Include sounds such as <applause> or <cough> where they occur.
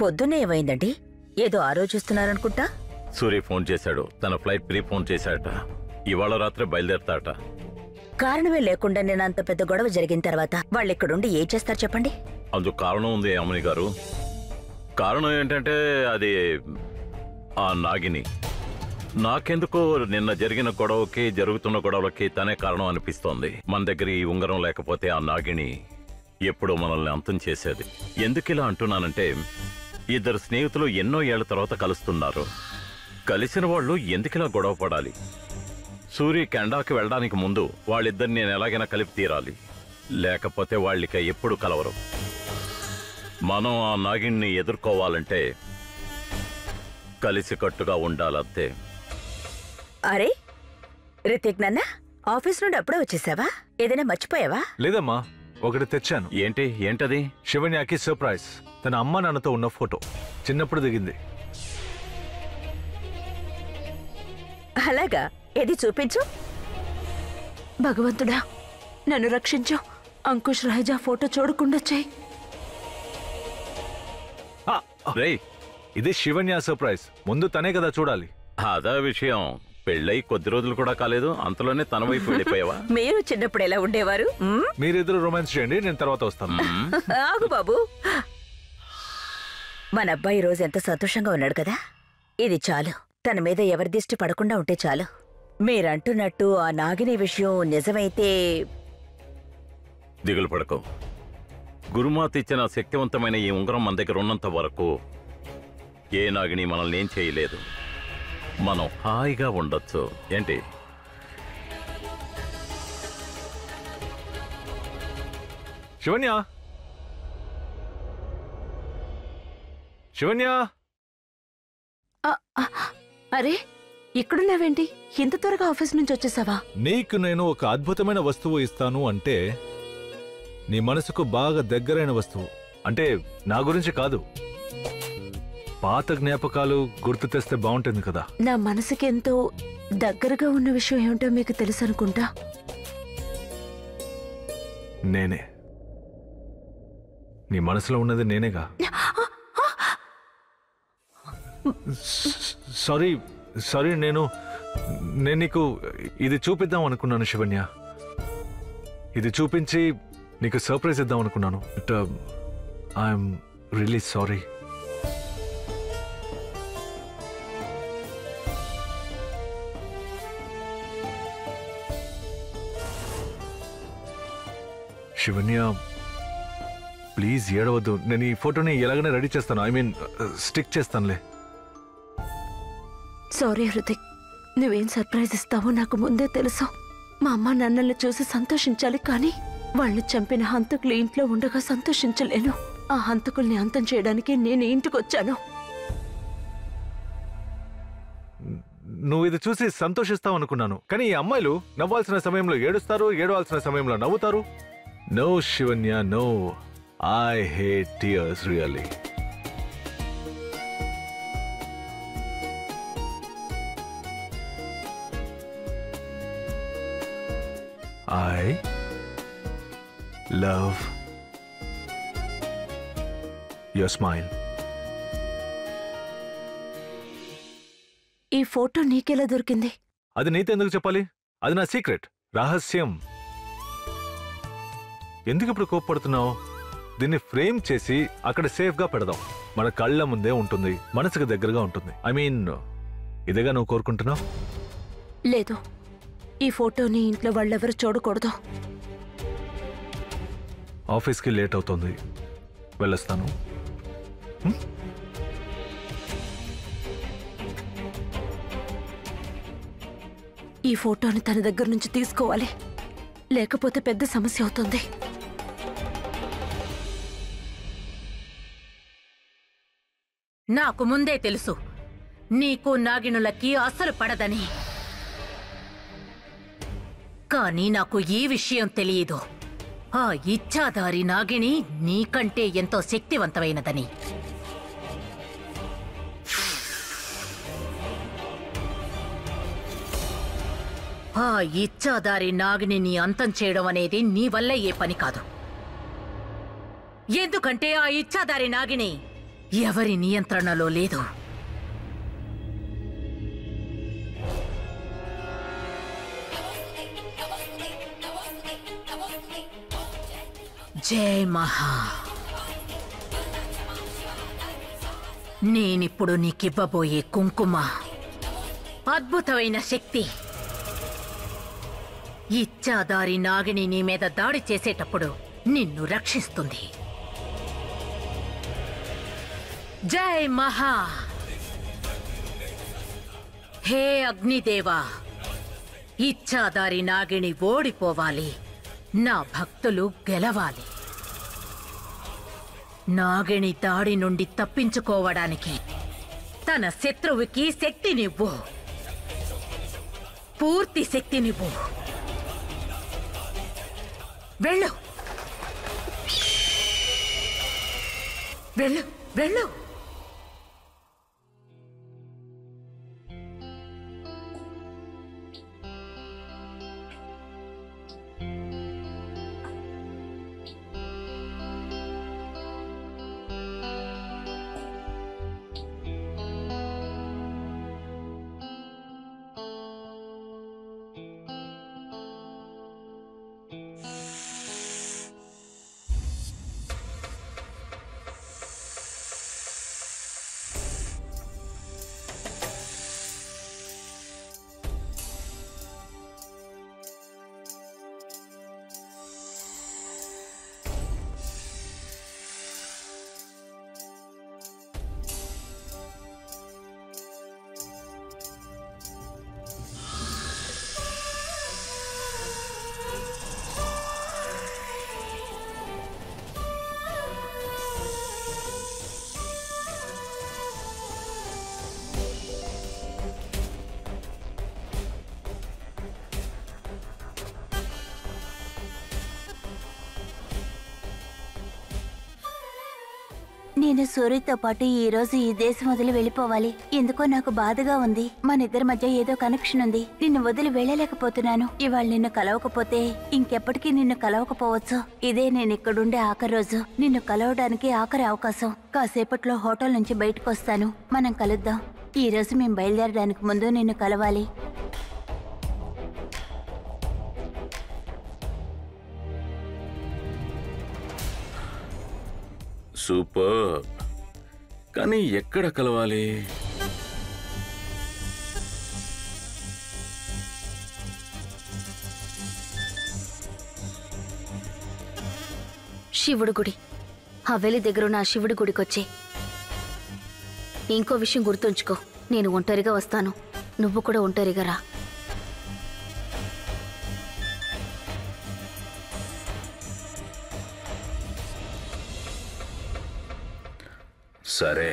పొద్దున్నే ఏమైందండి? ఏదో ఆలోచిస్తున్నారనుకుంటా? సూర్య ఫోన్ చేశాడు. తన ఫ్లైట్ ప్రీ ఫోన్ చేశాడట. ఇవాళ రాత్రి బయలుదేరతాట కారణమే లేకుండా నేను అంత పెద్ద గొడవ జరిగిన తర్వాత వాళ్ళు ఇక్కడుండి ఏం చేస్తారు చెప్పండి? అందుకు కారణం ఉంది అమ్మని గారు. కారణం ఏంటంటే అది ఆ నాగిని. నాకెందుకో నిన్న జరిగిన గొడవకి జరుగుతున్న గొడవలకి తనే కారణం అనిపిస్తోంది. మన దగ్గర ఈ ఉంగరం లేకపోతే ఆ నాగిని ఎప్పుడూ మనల్ని అంతం చేసేది. ఎందుకు ఇలా అంటున్నానంటే ఇద్దరు స్నేహితులు ఎన్నో ఏళ్ళ తర్వాత కలుస్తున్నారు. కలిసిన వాళ్ళు ఎందుకిలా గొడవ పడాలి? సూర్య కెండాకి వెళ్ళడానికి ముందు వాళ్ళిద్దరిని నేను ఎలాగైనా కలిపి తీరాలి. లేకపోతే వాళ్ళిక ఎప్పుడు కలవరు. మనం ఆ నాగిణ్ణి ఎదుర్కోవాలంటే కలిసికట్టుగా ఉండాలంతే. అరే రితిక్ నాన్న ఆఫీస్ నుండి అప్పుడే వచ్చేసావా? ఏదైనా మర్చిపోయావా? లేదమ్మా. ఒకటి తెచ్చాను. ఏంటి? ఏంటది? శివన్యాకి సర్ప్రైజ్ తన అమ్మ నాన్నతో ఉన్న ఫోటో. చిన్నప్పుడు దిగింది. అలాగా? ఏది చూపించు? భగవంతుడా నన్ను రక్షించు. అంకుష్ రాజా ఫోటో చూడకుండా రేయ్ ఇది శివన్య సర్ప్రైజ్ ముందు తనే కదా చూడాలి. అదా విషయం. పెళ్ళై కొద్ది రోజులు కూడా కాలేదు అంతలోనే తన వైపు వెళ్ళిపోయావా? <laughs> మీరు చిన్నప్పుడు ఎలా ఉండేవారు? మ్మ్? మీరిద్దరు రొమాన్స్ చేయండి నేను తర్వాత వస్తాను. ఆగు బాబు. మన అబ్బాయి రోజు ఎంత సంతోషంగా ఉన్నాడు కదా? ఇది చాలు. తన మీద ఎవరి దిష్టి పడకుండా ఉంటే చాలు. మీరంటున్నట్టు ఆ నాగిని విషయం నిజమైతే దిగులు పడకు. గురుమాత ఇచ్చిన శక్తివంతమైన ఈ ఉంగరం మన దగ్గర ఉన్నంత వరకు ఏ నాగిని మనల్ని ఏం చేయలేదు. మనం హాయిగా ఉండొచ్చు. ఏంటి? శివన్య? శివన్య? అరే ఇక్కడున్నావేంటి ఇంత త్వరగా ఆఫీస్ నుంచి వచ్చేసావా? నీకు నేను ఒక అద్భుతమైన వస్తువు ఇస్తాను అంటే నీ మనసుకు బాగా దగ్గరైన వస్తువు. అంటే నా గురించి కాదు. పాత జ్ఞాపకాలు గుర్తు తెస్తే బాగుంటుంది కదా. నా మనసుకి ఎంతో దగ్గరగా ఉన్న విషయం ఏమిటో మీకు తెలుసు అనుకుంటా నేనే. నీ మనసులో ఉన్నది నేనేగా. సారీ సారీ నేను నేను నీకు ఇది చూపిద్దాం అనుకున్నాను శివన్య. ఇది చూపించి నీకు సర్ప్రైజ్ ఇద్దాం అనుకున్నాను. But I'm really sorry. Shivanya please ఏడవద్దు. నేను ఈ ఫోటోని ఎలాగైనా రెడీ చేస్తాను. ఐ మీన్ స్టిక్ చేస్తానులే. సారీ హృతిక్ నువ్వేం సర్ప్రైజ్ ఇస్తావో నాకు ముందే తెలుసు. మా అమ్మ నన్నల్ని చూసి సంతోషించాలి కానీ వాళ్ళు చంపిన హంతకులు ఇంట్లో ఉండగా సంతోషించలేను. ఆ హంతకుల్ని అంతం చేయడానికి నేను ఇంటికి వచ్చాను. నువ్వు ఇది చూసి సంతోషిస్తావు అనుకున్నాను కానీ ఈ అమ్మాయిలు నవ్వాల్సిన సమయంలో ఏడుస్తారు ఏడవాల్సిన సమయంలో నవ్వుతారు. No Shivanya no I hate tears really I love your smile ఈ ఫోటో నీకెలా దొరికింది అది నీతో ఎందుకు చెప్పాలి అది నా సీక్రెట్ రహస్యం ఎందుకు ఇప్పుడు కోప్పడుతున్నావు? దీన్ని ఫ్రేమ్ చేసి అక్కడ సేఫ్గా పెడదాం. మన కళ్ళ ముందే ఉంటుంది మనసుకు దగ్గరగా ఉంటుంది. ఐ మీన్ ఇదేగా నువ్వు కోరుకుంటున్నావు? లేదు. ఈ ఫోటోని ఇంట్లో వాళ్ళెవరు చూడకూడదు. ఆఫీస్కి లేట్ అవుతుంది. వెళ్ళొస్తాను. ఈ ఫోటోని తన దగ్గర నుంచి తీసుకోవాలి. లేకపోతే పెద్ద సమస్య అవుతుంది. నాకు ముందే తెలుసు. నీకు నాగిణులకి అసలు పడదని. కానీ నాకు ఈ విషయం తెలియదు. ఆ ఇచ్చాదారి నాగిణి నీకంటే ఎంతో శక్తివంతమైనదని. ఆ ఇచ్చాదారి నాగిని నీ అంతం చేయడం అనేది నీ వల్ల ఏ పని కాదు. ఎందుకంటే ఆ ఇచ్చాదారి నాగిని ఎవరి నియంత్రణలో లేదు. జై మహా. నేనిప్పుడు నీకివ్వబోయే కుంకుమ. అద్భుతమైన శక్తి. ఇచ్చాదారి నాగిని నీ మీద దాడి చేసేటప్పుడు నిన్ను రక్షిస్తుంది. జై మహా. హే అగ్నిదేవా ఇచ్చాదారి నాగిని ఓడిపోవాలి. నా భక్తులు గెలవాలి. నాగిని దాడి నుండి తప్పించుకోవడానికి తన శత్రువుకి శక్తినివ్వు. పూర్తి శక్తినివ్వు. వెళ్ళు. వెళ్ళు వెళ్ళు. నేను సూర్యతో పాటు ఈ రోజు ఈ దేశం వదిలి వెళ్ళిపోవాలి. ఎందుకో నాకు బాధగా ఉంది. మన ఇద్దరి మధ్య ఏదో కనెక్షన్ ఉంది. నిన్ను వదిలి వెళ్ళలేకపోతున్నాను. ఇవాళ నిన్ను కలవకపోతే ఇంకెప్పటికీ నిన్ను కలవకపోవచ్చు. ఇదే నేను ఇక్కడుండే ఆఖరి రోజు. నిన్ను కలవడానికి ఆఖరి అవకాశం. కాసేపట్లో హోటల్ నుంచి బయటకు వస్తాను మనం కలుద్దాం. ఈ రోజు మేము బయలుదేరడానికి ముందు నిన్ను కలవాలి. సూపర్. కానీ ఎక్కడ కలవాలి? శివుడు గుడి. హవేలి దగ్గరున్న ఆ శివుడి గుడికొచ్చే ఇంకో విషయం గుర్తుంచుకో. నేను ఒంటరిగా వస్తాను. నువ్వు కూడా ఒంటరిగా రా. సరే